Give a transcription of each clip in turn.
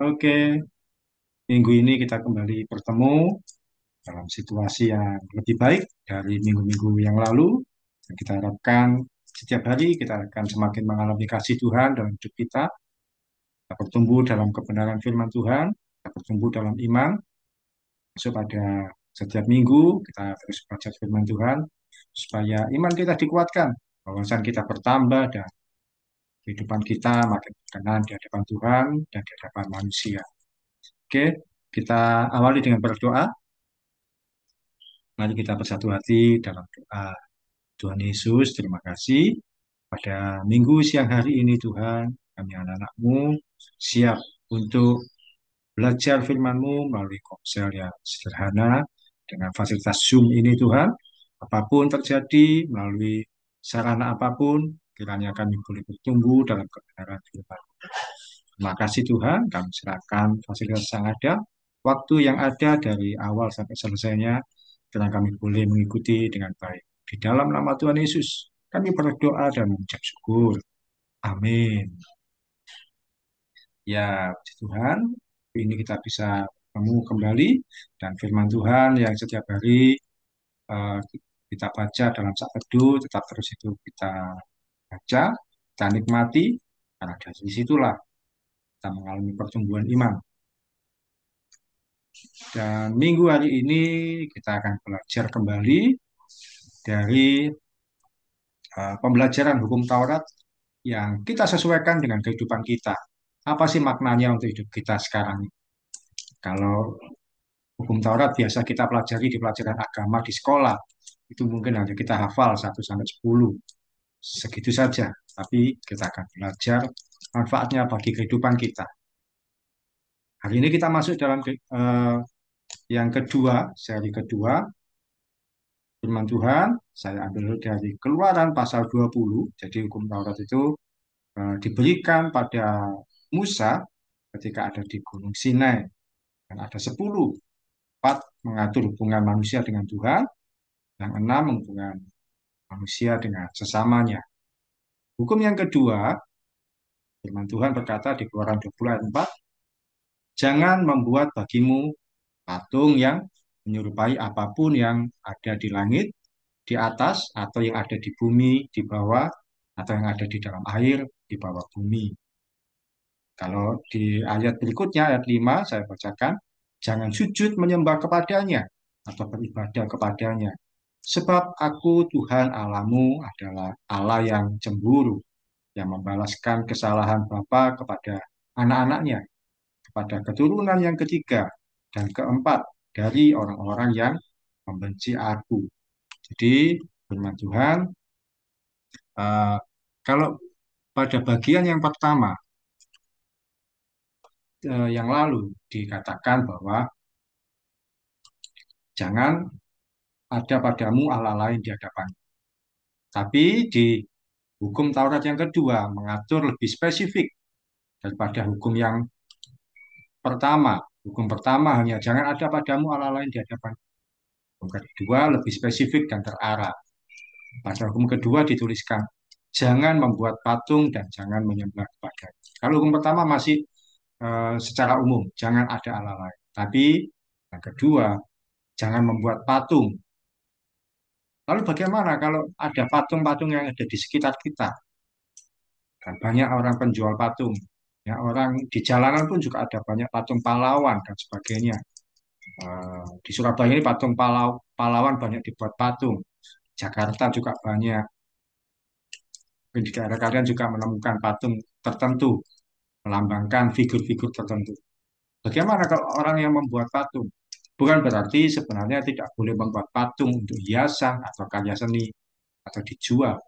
Oke, minggu ini kita kembali bertemu dalam situasi yang lebih baik dari minggu-minggu yang lalu. Dan kita harapkan setiap hari kita akan semakin mengalami kasih Tuhan dalam hidup kita. Kita bertumbuh dalam kebenaran firman Tuhan, kita bertumbuh dalam iman. Masuk pada setiap minggu kita terus belajar firman Tuhan supaya iman kita dikuatkan, wawasan kita bertambah dan kehidupan kita makin berkenan di hadapan Tuhan dan di hadapan manusia. Oke, kita awali dengan berdoa. Mari kita bersatu hati dalam doa. Tuhan Yesus, terima kasih pada minggu siang hari ini Tuhan, kami anak-anakmu siap untuk belajar firman-Mu melalui komsel yang sederhana dengan fasilitas Zoom ini Tuhan. Apa pun terjadi melalui sarana apa pun, kiranya kami boleh bertumbuh dalam kebenaran firman. Terima kasih Tuhan, kami serahkan fasilitas yang ada, waktu yang ada dari awal sampai selesainya, kiranya kami boleh mengikuti dengan baik. Di dalam nama Tuhan Yesus, kami berdoa dan mengucap syukur. Amin. Ya, puji Tuhan, ini kita bisa bertemu kembali dan firman Tuhan yang setiap hari uh, kita baca dalam saat teduh, tetap terus itu kita baca, kita nikmati, karena dari situlah kita mengalami pertumbuhan iman. Dan minggu hari ini kita akan belajar kembali dari uh, pembelajaran hukum Taurat yang kita sesuaikan dengan kehidupan kita. Apa sih maknanya untuk hidup kita sekarang? Kalau hukum Taurat biasa kita pelajari di pelajaran agama di sekolah, itu mungkin hanya kita hafal 1 sampai 10. Segitu saja, tapi kita akan belajar manfaatnya bagi kehidupan kita. Hari ini kita masuk dalam uh, yang kedua, seri kedua, firman Tuhan, saya ambil dari keluaran pasal 20, jadi hukum Taurat itu uh, diberikan pada Musa ketika ada di Gunung Sinai. Dan ada 10, empat mengatur hubungan manusia dengan Tuhan, yang enam hubungan manusia dengan sesamanya. Hukum yang kedua, firman Tuhan berkata di keluaran 20 ayat 4, Jangan membuat bagimu patung yang menyerupai apa pun yang ada di langit, di atas, atau yang ada di bumi, di bawah, atau yang ada di dalam air, di bawah bumi. Kalau di ayat berikutnya, ayat 5, saya bacakan, jangan sujud menyembah kepadanya, atau beribadah kepadanya. Sebab aku Tuhan Alamu adalah Allah yang cemburu, yang membalaskan kesalahan Bapa kepada anak-anaknya, kepada keturunan yang ketiga dan keempat dari orang-orang yang membenci aku. Jadi firman Tuhan, uh, kalau pada bagian yang pertama, uh, yang lalu dikatakan bahwa jangan ada padamu Allah lain di hadapan. Tapi di hukum Taurat yang kedua mengatur lebih spesifik daripada hukum yang pertama. Hukum pertama hanya jangan ada padamu Allah lain di hadapan. Hukum kedua lebih spesifik dan terarah. Pada hukum kedua dituliskan jangan membuat patung dan jangan menyembah kepada. Kalau hukum pertama masih uh, secara umum jangan ada Allah lain. Tapi yang kedua jangan membuat patung. Lalu bagaimana kalau ada patung-patung yang ada di sekitar kita? Dan banyak orang penjual patung Ya, orang di jalanan pun juga ada banyak patung pahlawan dan sebagainya. Uh, di Surabaya ini patung pahlaw pahlawan banyak dibuat patung. Jakarta juga banyak. Mungkin di daerah kalian juga menemukan patung tertentu melambangkan figur-figur tertentu. Bagaimana kalau orang yang membuat patung? Bukan berarti sebenarnya tidak boleh membuat patung untuk hiasan atau karya seni atau dijual.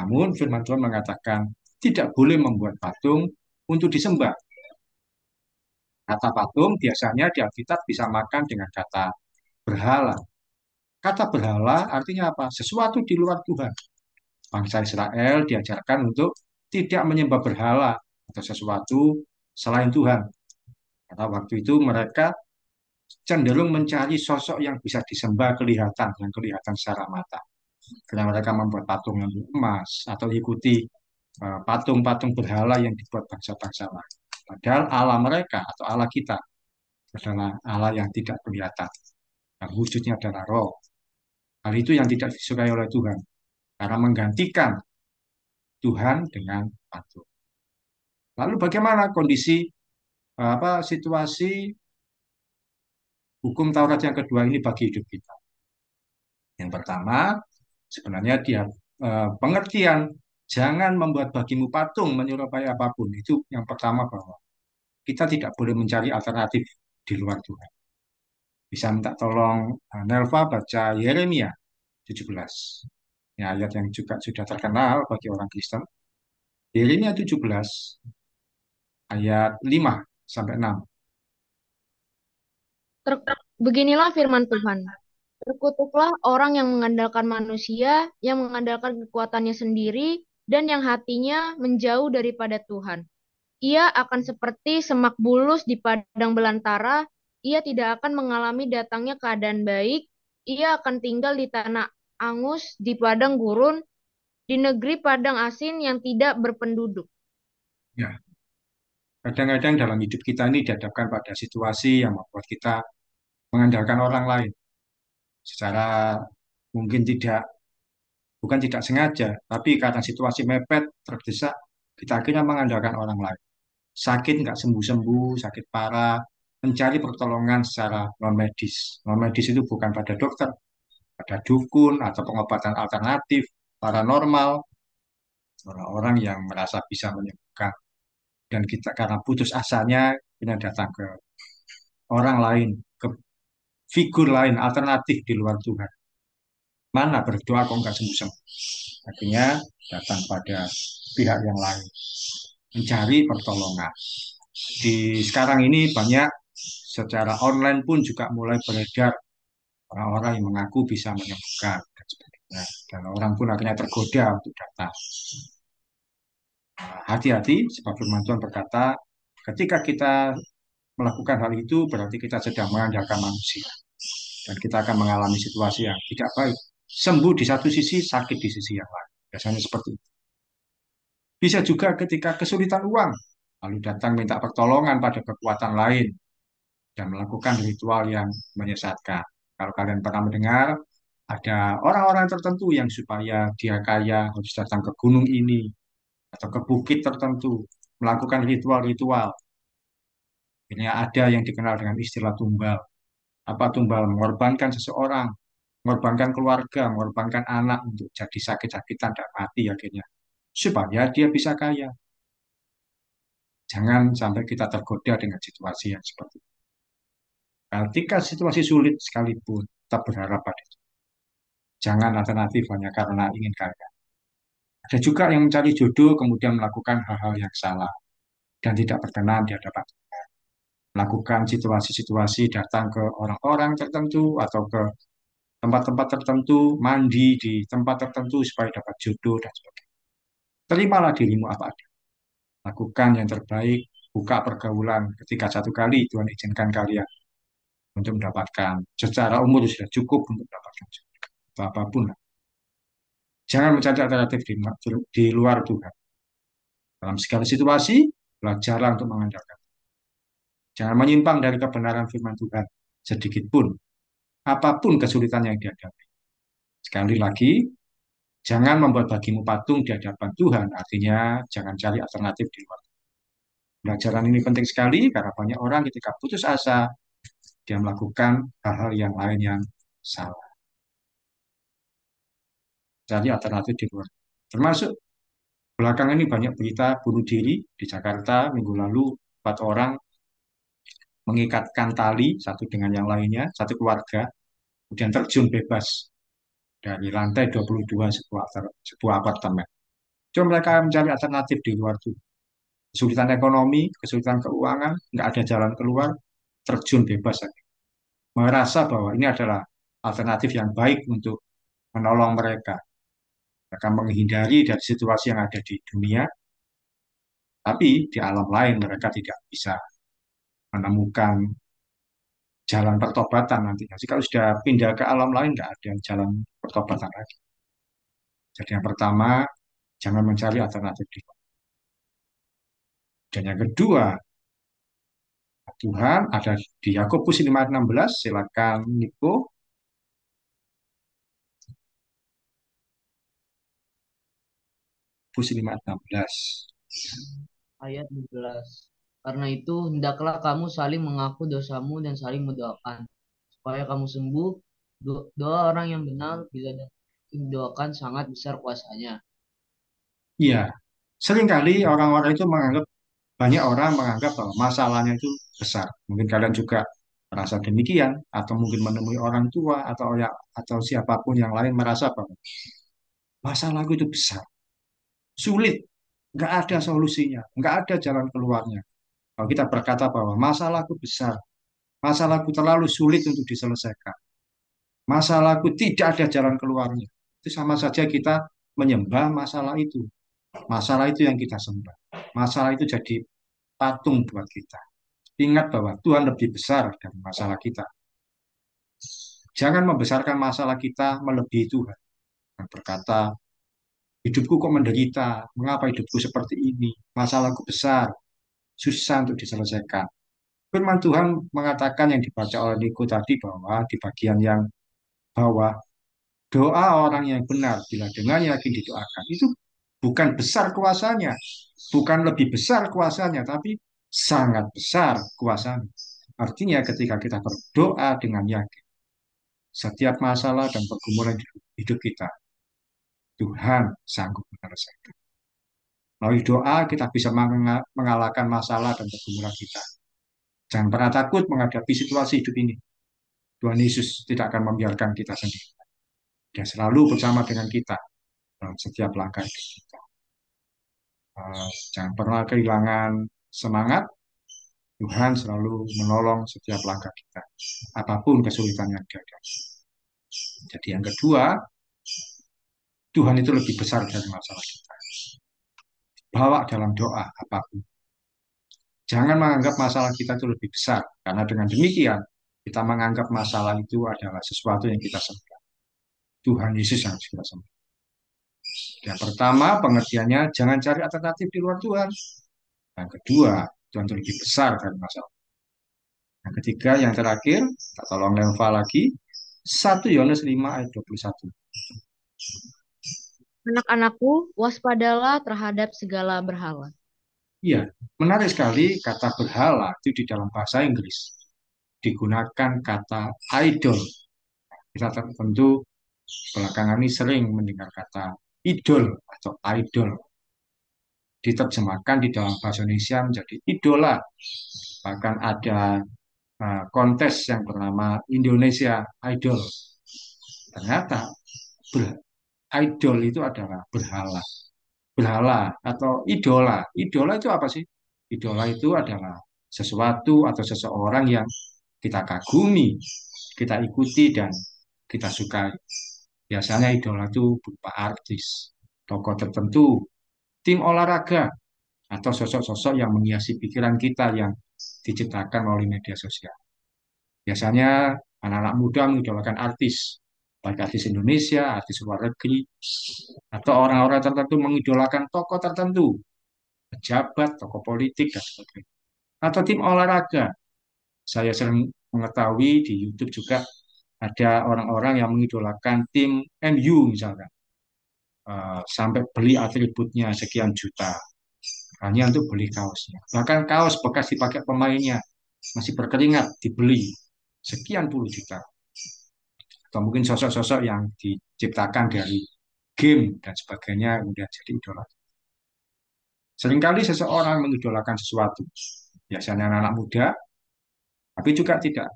Namun firman Tuhan mengatakan tidak boleh membuat patung untuk disembah. Kata patung biasanya di Alkitab bisa makan dengan kata berhala. Kata berhala artinya apa? Sesuatu di luar Tuhan. Bangsa Israel diajarkan untuk tidak menyembah berhala atau sesuatu selain Tuhan. Karena waktu itu mereka cenderung mencari sosok yang bisa disembah kelihatan, yang kelihatan secara mata. Karena mereka membuat patung yang emas atau ikuti Eh, patung-patung berhala yang dibuat bangsa-bangsa lain. Padahal Allah mereka atau Allah kita adalah Allah yang tidak kelihatan. Dan wujudnya adalah roh. Hal itu yang tidak disukai oleh Tuhan. Karena menggantikan Tuhan dengan patung. Lalu bagaimana kondisi apa situasi hukum Taurat yang kedua ini bagi hidup kita? Yang pertama, sebenarnya dia eh, pengertian jangan membuat bagimu patung menyerupai apa pun. Itu yang pertama bahwa kita tidak boleh mencari alternatif di luar Tuhan. Bisa minta tolong eh, Nelva baca Yeremia 17. Ya, ayat yang juga sudah terkenal bagi orang Kristen. Yeremia 17 ayat 5 sampai 6. Beginilah firman Tuhan. Terkutuklah orang yang mengandalkan manusia, yang mengandalkan kekuatannya sendiri, dan yang hatinya menjauh daripada Tuhan. Ia akan seperti semak bulus di padang belantara. Ia tidak akan mengalami datangnya keadaan baik. Ia akan tinggal di tanah angus, di padang gurun, di negeri padang asin yang tidak berpenduduk. Ya, kadang-kadang dalam hidup kita ini dihadapkan pada situasi yang membuat kita mengandalkan orang lain secara mungkin tidak bukan tidak sengaja, tapi karena situasi mepet, terdesak, kita akhirnya mengandalkan orang lain. Sakit nggak sembuh-sembuh, sakit parah, mencari pertolongan secara non medis. Non medis itu bukan pada dokter, pada dukun atau pengobatan alternatif, paranormal, orang-orang yang merasa bisa menyembuhkan. Dan kita karena putus asanya, kita datang ke orang lain, ke figur lain, alternatif di luar Tuhan. Mana berdoa kok nggak sembuh-sembuh? Akhirnya datang pada pihak yang lain, mencari pertolongan. Di sekarang ini banyak secara online pun juga mulai beredar orang-orang yang mengaku bisa menyembuhkan dan. Dan orang pun akhirnya tergoda untuk datang. Hati-hati, sebab firman Tuhan berkata, ketika kita melakukan hal itu, berarti kita sedang mengandalkan manusia. Dan kita akan mengalami situasi yang tidak baik. Sembuh di satu sisi, sakit di sisi yang lain. Biasanya seperti itu. Bisa juga ketika kesulitan uang, lalu datang minta pertolongan pada kekuatan lain dan melakukan ritual yang menyesatkan. Kalau kalian pernah mendengar, ada orang-orang tertentu yang supaya dia kaya harus datang ke gunung ini atau ke bukit tertentu, melakukan ritual-ritual. Ini ada yang dikenal dengan istilah tumbal. Apa tumbal? Mengorbankan seseorang, mengorbankan keluarga, mengorbankan anak untuk jadi sakit-sakitan dan mati akhirnya. Supaya dia bisa kaya. Jangan sampai kita tergoda dengan situasi yang seperti itu. Ketika situasi sulit sekalipun, tetap berharap pada itu. Jangan alternatif hanya karena ingin kaya. Ada juga yang mencari jodoh kemudian melakukan hal-hal yang salah dan tidak berkenan di hadapan Tuhan. Melakukan situasi-situasi datang ke orang-orang tertentu atau ke tempat-tempat tertentu, mandi di tempat tertentu supaya dapat jodoh dan sebagainya. Terimalah dirimu apa ada. Lakukan yang terbaik, buka pergaulan ketika satu kali Tuhan izinkan kalian untuk mendapatkan secara umur sudah cukup untuk mendapatkan jodoh. Atau apa pun. Jangan mencari alternatif di, di luar Tuhan. Dalam segala situasi, belajarlah untuk mengandalkan. Jangan menyimpang dari kebenaran firman Tuhan sedikit pun. Apa pun kesulitan yang dihadapi. Sekali lagi, jangan membuat bagimu patung di hadapan Tuhan. Artinya, jangan cari alternatif di luar. Pelajaran ini penting sekali karena banyak orang ketika putus asa, dia melakukan hal-hal yang lain yang salah. Cari alternatif di luar. Termasuk belakangan ini banyak berita bunuh diri di Jakarta minggu lalu empat orang mengikatkan tali satu dengan yang lainnya, satu keluarga, kemudian terjun bebas dari lantai 22 sebuah, sebuah apartemen. Cuma mereka mencari alternatif di luar itu. Kesulitan ekonomi, kesulitan keuangan, nggak ada jalan keluar, terjun bebas. Merasa bahwa ini adalah alternatif yang baik untuk menolong mereka. Mereka menghindari dari situasi yang ada di dunia, tapi di alam lain mereka tidak bisa menemukan jalan pertobatan nantinya. Kalau sudah pindah ke alam lain, nggak ada jalan pertobatan lagi. Jadi yang pertama, jangan mencari alternatif di Dan yang kedua, Tuhan ada di Yakobus 5 ayat 16. Silakan Niko. Yakobus 5 ayat 16. Ayat 12. Karena itu hendaklah kamu saling mengaku dosamu dan saling mendoakan supaya kamu sembuh. Do- Doa orang yang benar bila didoakan sangat besar kuasanya. Iya, sering kali orang-orang itu menganggap, banyak orang menganggap bahwa masalahnya itu besar. Mungkin kalian juga merasa demikian, atau mungkin menemui orang tua, atau ya, atau siapa pun yang lain merasa bahwa masalahku itu besar, sulit, nggak ada solusinya, nggak ada jalan keluarnya. Kalau kita berkata bahwa masalahku besar, masalahku terlalu sulit untuk diselesaikan, masalahku tidak ada jalan keluarnya, itu sama saja kita menyembah masalah itu. Masalah itu yang kita sembah. Masalah itu jadi patung buat kita. Ingat bahwa Tuhan lebih besar dari masalah kita. Jangan membesarkan masalah kita melebihi Tuhan. Berkata, hidupku kok menderita, mengapa hidupku seperti ini? Masalahku besar, susah untuk diselesaikan. Firman Tuhan mengatakan yang dibaca oleh Niko tadi bahwa di bagian yang bawah, doa orang yang benar bila dengannya yakin didoakan itu bukan besar kuasanya, bukan lebih besar kuasanya, tapi sangat besar kuasanya. Artinya ketika kita berdoa dengan yakin, setiap masalah dan pergumulan hidup kita, Tuhan sanggup menyelesaikan. Melalui doa kita bisa menga- mengalahkan masalah dan pergumulan kita. Jangan pernah takut menghadapi situasi hidup ini. Tuhan Yesus tidak akan membiarkan kita sendiri. Dia selalu bersama dengan kita dalam setiap langkah hidup kita. Uh, jangan pernah kehilangan semangat. Tuhan selalu menolong setiap langkah kita, apa pun kesulitan yang dihadapi. Jadi yang kedua, Tuhan itu lebih besar dari masalah kita. Bawa dalam doa apa pun. Jangan menganggap masalah kita itu lebih besar, karena dengan demikian kita menganggap masalah itu adalah sesuatu yang kita sembah. Tuhan Yesus yang harus kita sembah. Yang pertama, pengertiannya jangan cari alternatif di luar Tuhan. Yang kedua, Tuhan itu lebih besar dari masalah. Yang ketiga, yang terakhir, kita tolong Leva lagi. 1 Yohanes 5 ayat 21. Anak-anakku, waspadalah terhadap segala berhala. Iya, menarik sekali kata berhala itu di dalam bahasa Inggris digunakan kata idol. Kita tentu belakangan ini sering mendengar kata idol atau idol. Diterjemahkan di dalam bahasa Indonesia menjadi idola. Bahkan ada uh, kontes yang bernama Indonesia Idol. Ternyata idol itu adalah berhala. Berhala atau idola. Idola itu apa sih? Idola itu adalah sesuatu atau seseorang yang kita kagumi, kita ikuti dan kita sukai. Biasanya idola itu berupa artis, tokoh tertentu, tim olahraga, atau sosok-sosok yang menghiasi pikiran kita yang diciptakan oleh media sosial. Biasanya anak-anak muda mengidolakan artis, baik artis Indonesia, artis luar negeri, atau orang-orang tertentu mengidolakan tokoh tertentu, pejabat, tokoh politik, dan sebagainya. Atau tim olahraga. Saya sering mengetahui di YouTube juga ada orang-orang yang mengidolakan tim MU misalkan. Uh, sampai beli atributnya sekian juta hanya untuk beli kaosnya. Bahkan kaos bekas dipakai pemainnya masih berkeringat dibeli sekian puluh juta. Atau mungkin sosok-sosok yang diciptakan dari game dan sebagainya kemudian jadi idola. Seringkali seseorang mengidolakan sesuatu, biasanya anak-anak muda, tapi juga tidak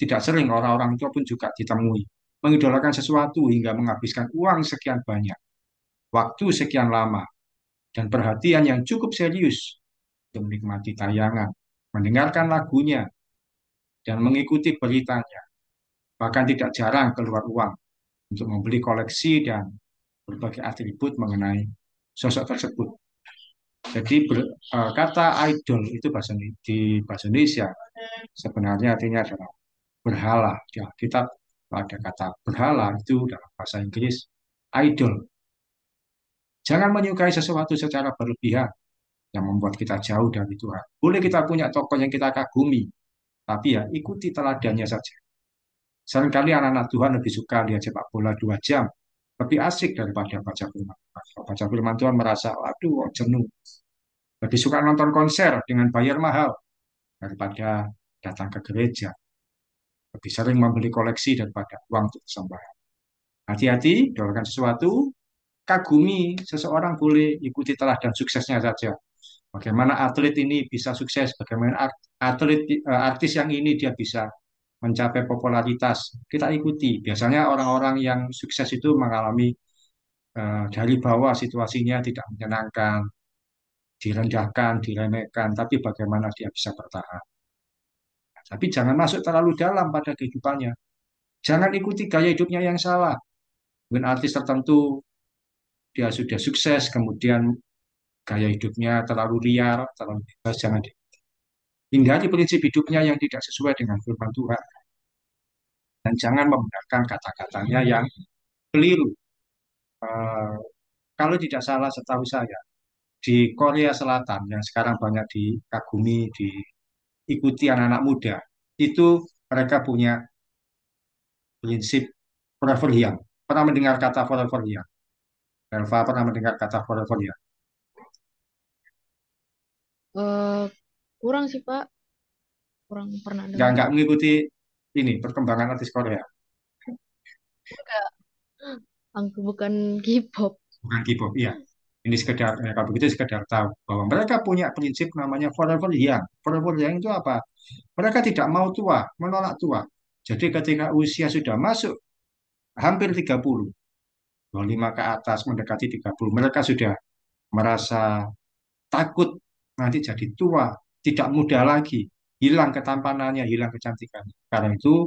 tidak sering orang-orang tua pun juga ditemui mengidolakan sesuatu hingga menghabiskan uang sekian banyak, waktu sekian lama, dan perhatian yang cukup serius untuk menikmati tayangan, mendengarkan lagunya, dan mengikuti beritanya. Bahkan tidak jarang keluar uang untuk membeli koleksi dan berbagai atribut mengenai sosok tersebut. Jadi ber, uh, kata idol itu bahasa di bahasa Indonesia sebenarnya artinya adalah berhala. Ya, kita ada kata berhala itu dalam bahasa Inggris idol. Jangan menyukai sesuatu secara berlebihan. yang membuat kita jauh dari Tuhan. Boleh kita punya tokoh yang kita kagumi, tapi ya ikuti teladannya saja. Seringkali anak-anak Tuhan lebih suka lihat sepak bola dua jam, lebih asik daripada baca firman Tuhan. Baca firman Tuhan merasa, waduh, jenuh. Lebih suka nonton konser dengan bayar mahal daripada datang ke gereja. Lebih sering membeli koleksi daripada uang untuk persembahan. Hati-hati, doakan sesuatu, kagumi seseorang boleh ikuti teladan suksesnya saja. Bagaimana atlet ini bisa sukses, bagaimana atlet eh, artis yang ini dia bisa mencapai popularitas. Kita ikuti. Biasanya orang-orang yang sukses itu mengalami eh, dari bawah situasinya tidak menyenangkan, direndahkan, diremehkan, tapi bagaimana dia bisa bertahan. Tapi jangan masuk terlalu dalam pada kehidupannya. Jangan ikuti gaya hidupnya yang salah. Mungkin artis tertentu dia sudah sukses, kemudian gaya hidupnya terlalu liar, terlalu bebas, jangan di hindari prinsip hidupnya yang tidak sesuai dengan firman Tuhan dan jangan menggunakan kata-katanya yang keliru. Eh, kalau tidak salah setahu saya di Korea Selatan yang sekarang banyak dikagumi, diikuti anak-anak muda, itu mereka punya prinsip forever young. Pernah mendengar kata forever young? Elva pernah mendengar kata forever young? Eh, kurang sih Pak, kurang pernah Nggak, dengar. nggak mengikuti ini perkembangan artis Korea, Enggak, aku bukan K-pop. bukan K-pop. Iya, ini sekedar eh, kalau begitu sekedar tahu bahwa mereka punya prinsip namanya forever young. Forever young itu apa? Mereka tidak mau tua, menolak tua. Jadi ketika usia sudah masuk hampir 30, 25 ke atas mendekati 30, mereka sudah merasa takut nanti jadi tua, tidak muda lagi, hilang ketampanannya, hilang kecantikannya. Karena itu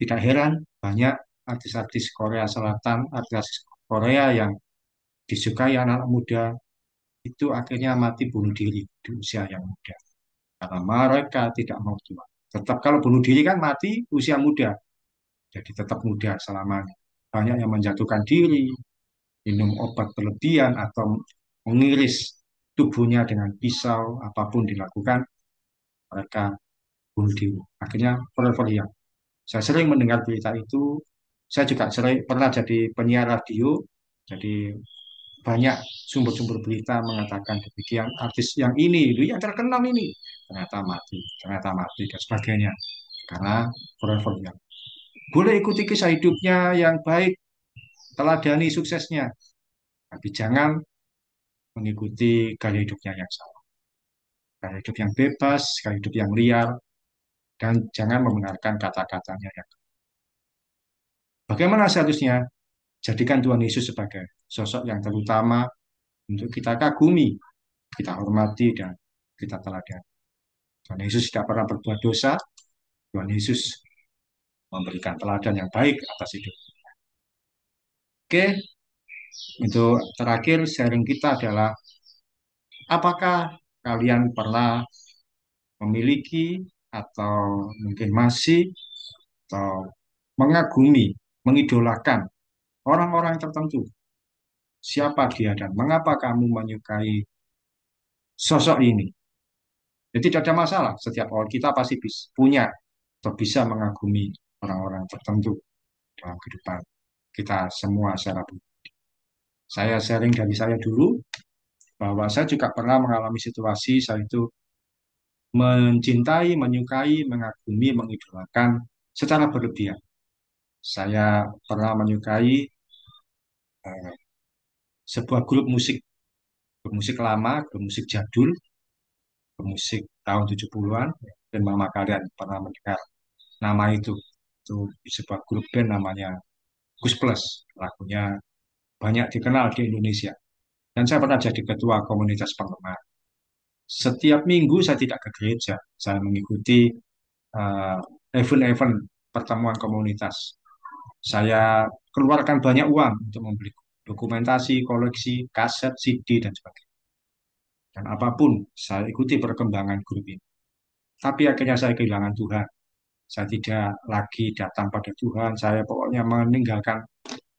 tidak heran banyak artis-artis Korea Selatan, artis Korea yang disukai anak muda itu akhirnya mati bunuh diri di usia yang muda. Karena mereka tidak mau tua. Tetap kalau bunuh diri kan mati usia muda. Jadi tetap muda selamanya. Banyak yang menjatuhkan diri, minum obat berlebihan atau mengiris tubuhnya dengan pisau, apa pun dilakukan, mereka bunuh diri. Akhirnya forever young. Saya sering mendengar berita itu. Saya juga sering pernah jadi penyiar radio. Jadi banyak sumber-sumber berita mengatakan demikian artis yang ini, itu yang terkenal ini ternyata mati, ternyata mati dan sebagainya. Karena forever young. Boleh ikuti kisah hidupnya yang baik, teladani suksesnya, tapi jangan mengikuti gaya hidupnya yang salah. Gaya hidup yang bebas, gaya hidup yang liar, dan jangan membenarkan kata-katanya yang Bagaimana seharusnya jadikan Tuhan Yesus sebagai sosok yang terutama untuk kita kagumi, kita hormati, dan kita teladani. Tuhan Yesus tidak pernah berbuat dosa. Tuhan Yesus memberikan teladan yang baik atas hidup. Oke, untuk terakhir sharing kita adalah apakah kalian pernah memiliki atau mungkin masih atau mengagumi, mengidolakan orang-orang tertentu. Siapa dia dan mengapa kamu menyukai sosok ini? Jadi tidak ada masalah. Setiap orang kita pasti punya atau bisa mengagumi orang-orang tertentu dalam kehidupan kita semua secara pribadi. Saya sharing dari saya dulu bahwa saya juga pernah mengalami situasi saya itu mencintai, menyukai, mengagumi, mengidolakan secara berlebihan. Saya pernah menyukai eh, sebuah grup musik, grup musik lama, grup musik jadul, grup musik tahun 70-an, dan mama kalian pernah mendengar nama itu. Itu sebuah grup band namanya Gus Plus. Lagunya banyak dikenal di Indonesia. Dan saya pernah jadi ketua komunitas penggemar. Setiap minggu saya tidak ke gereja, saya mengikuti eh, event-event pertemuan komunitas. Saya keluarkan banyak uang untuk membeli dokumentasi, koleksi, kaset, CD, dan sebagainya. Dan apa pun, saya ikuti perkembangan grup ini. Tapi akhirnya saya kehilangan Tuhan. Saya tidak lagi datang pada Tuhan. Saya pokoknya meninggalkan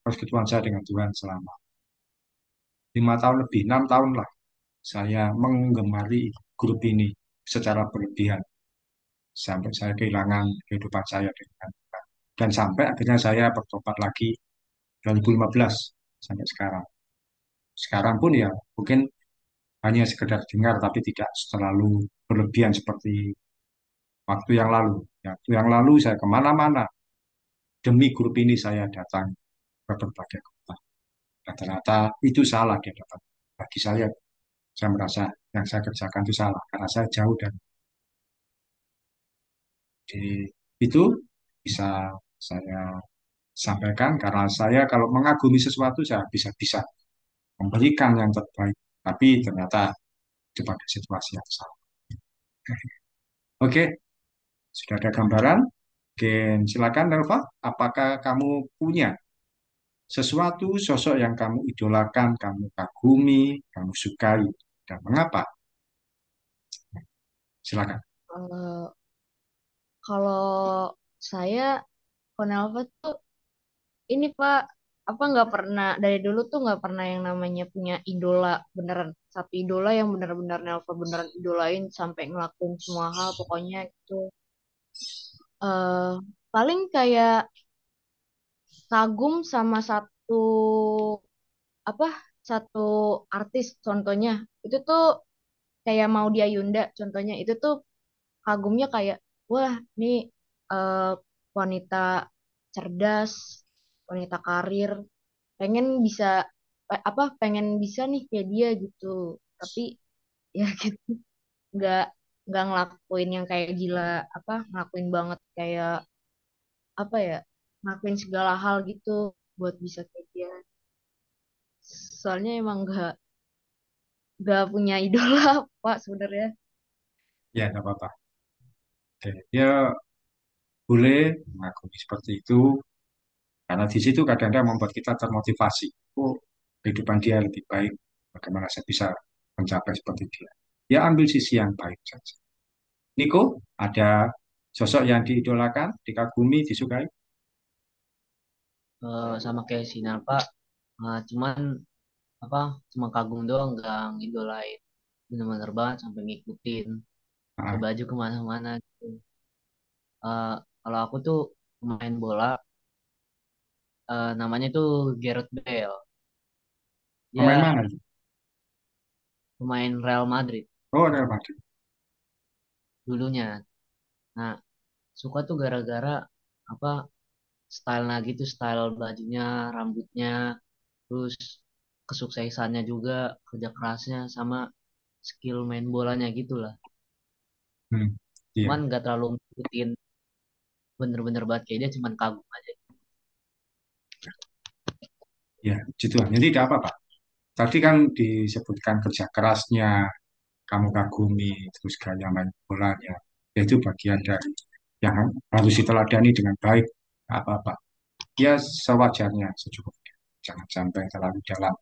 persekutuan saya dengan Tuhan selama lima tahun lebih, enam tahun lah. saya menggemari grup ini secara berlebihan sampai saya kehilangan kehidupan saya dengan dan sampai akhirnya saya bertobat lagi 2015 sampai sekarang. Sekarang pun ya mungkin hanya sekedar dengar tapi tidak terlalu berlebihan seperti waktu yang lalu. Waktu yang lalu saya ke mana-mana demi grup ini saya datang berbagai kota. Rata-rata itu salah di hadapan. Bagi saya, saya merasa yang saya kerjakan itu salah karena saya jauh dan di- itu bisa saya sampaikan karena saya kalau mengagumi sesuatu saya bisa-bisa memberikan yang terbaik. Tapi ternyata itu pada situasi yang salah. Oke, sudah ada gambaran? Mungkin silakan Nelva, apakah kamu punya sesuatu sosok yang kamu idolakan, kamu kagumi, kamu sukai, dan mengapa? Silakan. Eh, kalau saya Konelva tuh ini Pak apa nggak pernah dari dulu tuh nggak pernah yang namanya punya idola beneran satu idola yang benar-benar Nelva beneran idolain sampai ngelakuin semua hal pokoknya itu eh paling kayak kagum sama satu apa satu artis contohnya. Itu tuh kayak Maudy Ayunda contohnya. Itu tuh kagumnya kayak wah ini eh, wanita cerdas wanita karir pengen bisa pe- apa pengen bisa nih kayak dia gitu. Tapi ya gitu nggak nggak ngelakuin yang kayak gila apa ngelakuin banget kayak apa ya ngelakuin segala hal gitu buat bisa kayak dia soalnya emang nggak nggak punya idola pak sebenarnya Ya, tidak apa-apa. Oke, Ya, boleh mengagumi seperti itu, karena di situ kadang-kadang membuat kita termotivasi. Oh, kehidupan dia lebih baik, bagaimana saya bisa mencapai seperti dia. Ya, ambil sisi yang baik saja. Niko, ada sosok yang diidolakan, dikagumi, disukai? Eh, sama kayak Sinar Pak Eh, cuman apa cuma kagum doang nggak ngidolain bener-bener banget sampai ngikutin pakai Ah, baju ke mana-mana gitu. Eh, kalau aku tuh pemain bola eh, namanya tuh Gareth Bale pemain ya mana? pemain Real Madrid Oh, Real Madrid. dulunya nah suka tuh gara-gara apa style nah gitu style bajunya rambutnya terus kesuksesannya juga kerja kerasnya sama skill main bolanya gitu lah Hmm, iya, cuman nggak terlalu ngikutin bener-bener banget kayak dia cuman kagum aja ya, gitu. Jadi tidak apa-apa. Tadi kan disebutkan kerja kerasnya, kamu kagumi, terus gaya main bolanya. Ya, Itu bagian dari yang harus diteladani dengan baik. Apa-apa. Ya sewajarnya, secukupnya. Jangan sampai terlalu dalam,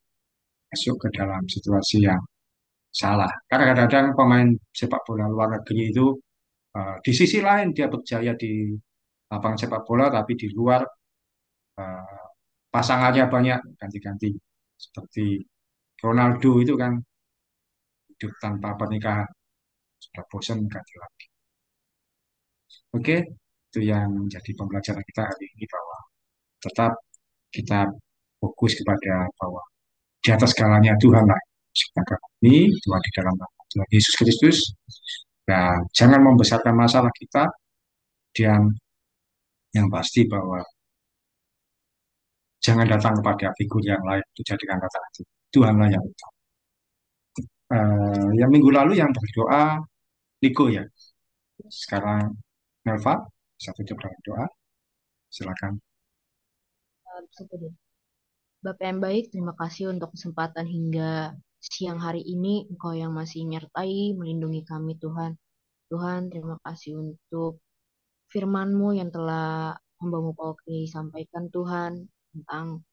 masuk ke dalam situasi yang salah. Karena kadang-kadang pemain sepak bola luar negeri itu eh, di sisi lain dia berjaya di lapangan sepak bola, tapi di luar eh, pasangannya banyak ganti-ganti. Seperti Ronaldo itu kan hidup tanpa pernikahan, sudah bosan ganti lagi. Oke, itu yang menjadi pembelajaran kita hari ini bahwa tetap kita fokus kepada bahwa di atas segalanya Tuhan lah. Sedangkan ini Tuhan di dalam nama Tuhan Yesus Kristus dan jangan membesarkan masalah kita dan yang pasti bahwa jangan datang kepada figur yang lain itu jadikan kata hati. Tuhanlah yang utama. Eh, yang minggu lalu yang berdoa Niko ya. Sekarang Nelva satu jam dalam doa. Silakan. Bapak yang baik terima kasih untuk kesempatan hingga siang hari ini Engkau yang masih menyertai melindungi kami Tuhan Tuhan terima kasih untuk firman-Mu yang telah hambamu Paul Kri sampaikan Tuhan tentang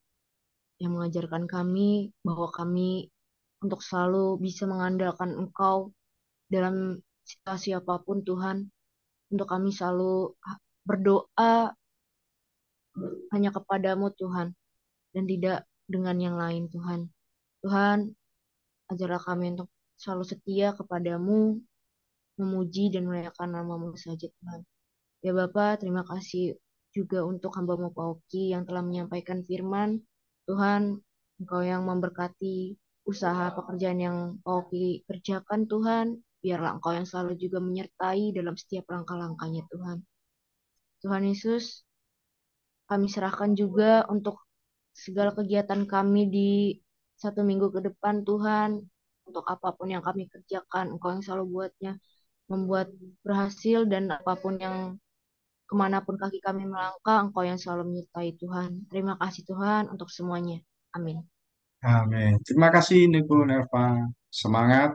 yang mengajarkan kami bahwa kami untuk selalu bisa mengandalkan Engkau dalam situasi apa pun Tuhan untuk kami selalu berdoa hanya kepadamu Tuhan dan tidak dengan yang lain Tuhan Tuhan ajarlah kami untuk selalu setia kepadamu, memuji dan memuliakan namamu saja Tuhan. Ya Bapa, terima kasih juga untuk hambamu Pak Oki yang telah menyampaikan firman. Tuhan, Engkau yang memberkati usaha pekerjaan yang Pak Oki kerjakan Tuhan. Biarlah Engkau yang selalu juga menyertai dalam setiap langkah-langkahnya Tuhan. Tuhan Yesus, kami serahkan juga untuk segala kegiatan kami di satu minggu ke depan Tuhan. Untuk apa pun yang kami kerjakan, Engkau yang selalu buatnya membuat berhasil dan apa pun yang ke mana pun kaki kami melangkah, Engkau yang selalu menyertai Tuhan. Terima kasih Tuhan untuk semuanya. Amin. Amin. Terima kasih Nico Nerva. Semangat.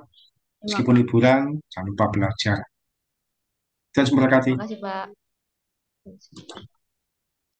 Meskipun liburan, jangan lupa belajar. Dan kasih. memberkati. Terima kasih Pak.